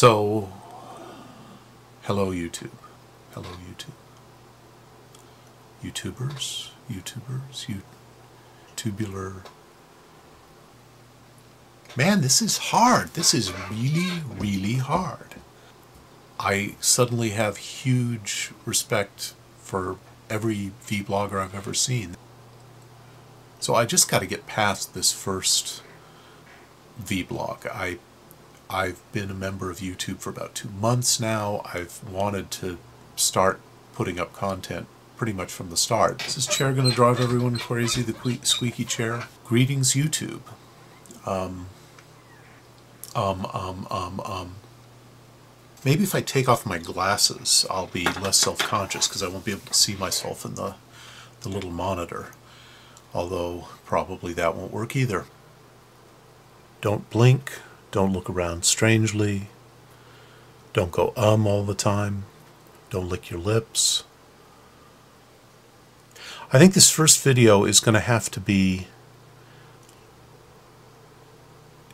So, hello YouTube. Hello YouTube. YouTubers, YouTubers, you tubular. Man, this is hard. This is really, really hard. I suddenly have huge respect for every vlogger I've ever seen. So I just got to get past this first vlog. I I've been a member of YouTube for about two months now. I've wanted to start putting up content pretty much from the start. Is this chair going to drive everyone crazy, the squeaky chair? Greetings, YouTube. Um, um, um, um, um. Maybe if I take off my glasses, I'll be less self-conscious because I won't be able to see myself in the, the little monitor. Although, probably that won't work either. Don't blink. Don't look around strangely. Don't go um all the time. Don't lick your lips. I think this first video is going to have to be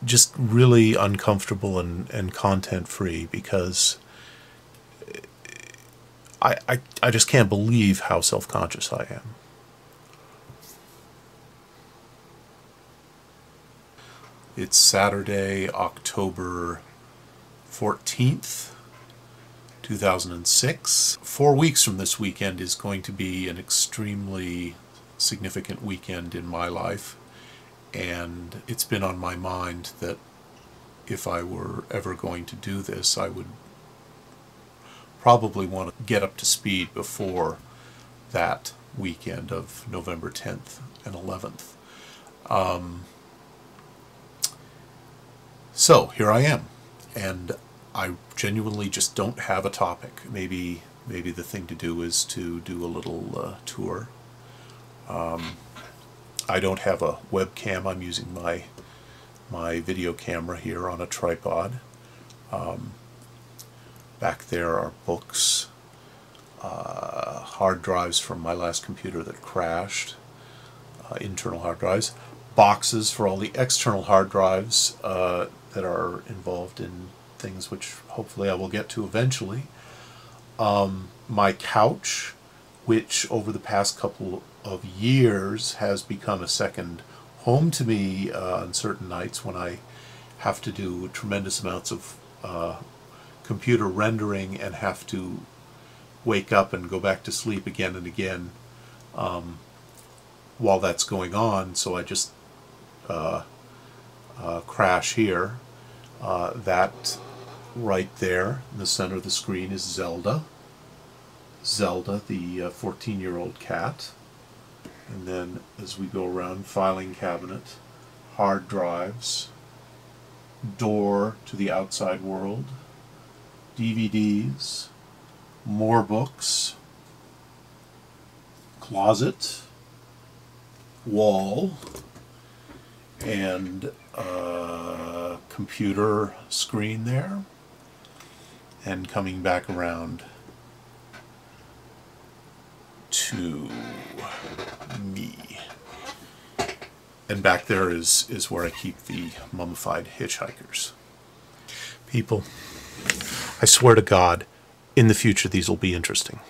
just really uncomfortable and, and content free because I, I, I just can't believe how self-conscious I am. It's Saturday, October 14th, 2006. Four weeks from this weekend is going to be an extremely significant weekend in my life, and it's been on my mind that if I were ever going to do this, I would probably want to get up to speed before that weekend of November 10th and 11th. Um, so here I am, and I genuinely just don't have a topic. Maybe maybe the thing to do is to do a little uh, tour. Um, I don't have a webcam. I'm using my my video camera here on a tripod. Um, back there are books, uh, hard drives from my last computer that crashed, uh, internal hard drives, boxes for all the external hard drives uh, that are involved in things which hopefully I will get to eventually. Um, my couch, which over the past couple of years has become a second home to me uh, on certain nights when I have to do tremendous amounts of uh, computer rendering and have to wake up and go back to sleep again and again um, while that's going on. So I just uh, uh crash here uh, that right there in the center of the screen is Zelda. Zelda, the 14-year-old uh, cat. And then as we go around, filing cabinet, hard drives, door to the outside world, DVDs, more books, closet, wall, and uh, computer screen there and coming back around to me. And back there is, is where I keep the mummified hitchhikers. People, I swear to God, in the future these will be interesting.